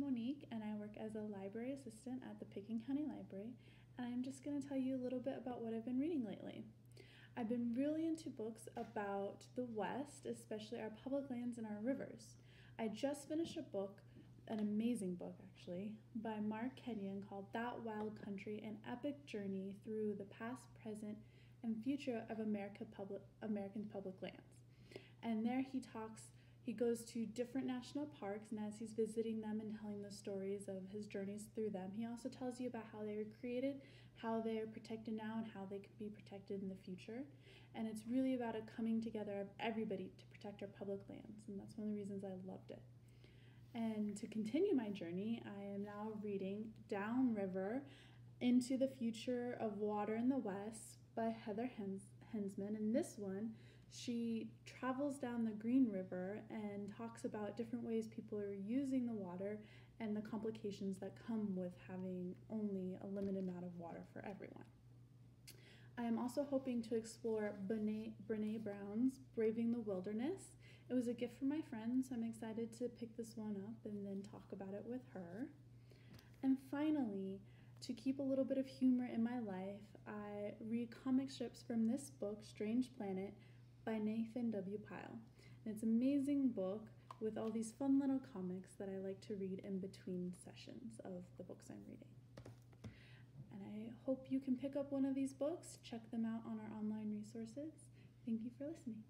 Monique, and I work as a library assistant at the Pitkin County Library. And I'm just going to tell you a little bit about what I've been reading lately. I've been really into books about the West, especially our public lands and our rivers. I just finished a book, an amazing book actually, by Mark Kenyon called That Wild Country An Epic Journey Through the Past, Present, and Future of America public, American Public Lands. And there he talks he goes to different national parks, and as he's visiting them and telling the stories of his journeys through them, he also tells you about how they were created, how they are protected now, and how they could be protected in the future. And it's really about a coming together of everybody to protect our public lands, and that's one of the reasons I loved it. And to continue my journey, I am now reading Downriver Into the Future of Water in the West by Heather Hens- Hansman. And this one, she travels down the Green River and talks about different ways people are using the water and the complications that come with having only a limited amount of water for everyone. I am also hoping to explore Brene, Brene Brown's Braving the Wilderness. It was a gift from my friend, so I'm excited to pick this one up and then talk about it with her. And finally, to keep a little bit of humor in my life, I read comic strips from this book, Strange Planet, by Nathan W. Pyle. And it's an amazing book with all these fun little comics that I like to read in between sessions of the books I'm reading. And I hope you can pick up one of these books, check them out on our online resources. Thank you for listening.